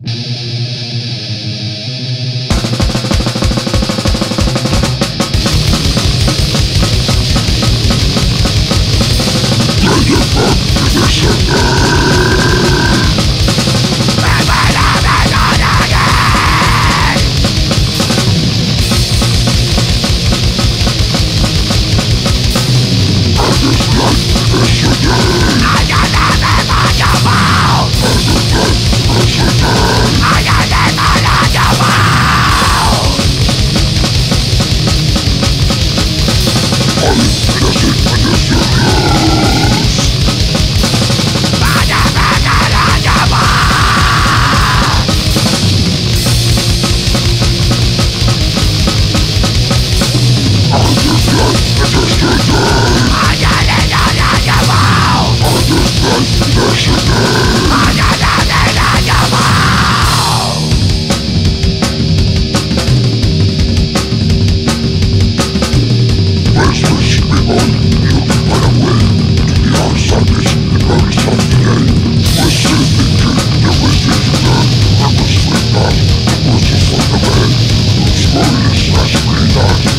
you Dark, dark.